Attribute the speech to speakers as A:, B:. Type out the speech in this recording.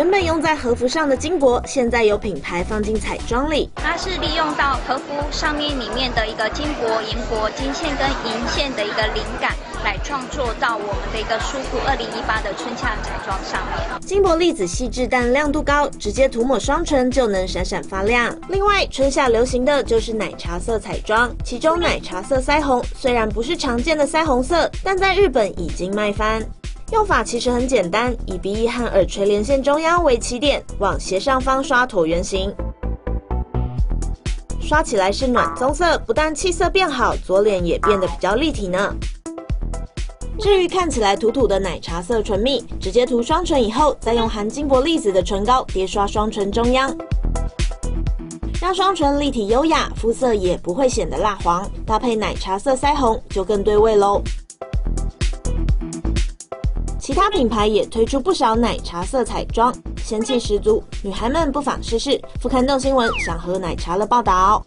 A: 原本用在和服上的金箔，现在有品牌放进彩妆里。
B: 它是利用到和服上面里面的一个金箔、银箔、金线跟银线的一个灵感，来创作到我们的一个舒服二零一八的春夏彩妆上面。
A: 金箔粒子细致但亮度高，直接涂抹双唇就能闪闪发亮。另外，春夏流行的就是奶茶色彩妆，其中奶茶色腮红虽然不是常见的腮红色，但在日本已经卖翻。用法其实很简单，以鼻翼和耳垂连线中央为起点，往斜上方刷椭圆形。刷起来是暖棕色，不但气色变好，左脸也变得比较立体呢。至于看起来土土的奶茶色唇蜜，直接涂双唇以后，再用含金箔粒子的唇膏叠刷双唇中央，让双唇立体优雅，肤色也不会显得蜡黄，搭配奶茶色腮红就更对味喽。其他品牌也推出不少奶茶色彩妆，仙气十足，女孩们不妨试试。复刊动新闻想喝奶茶了报道。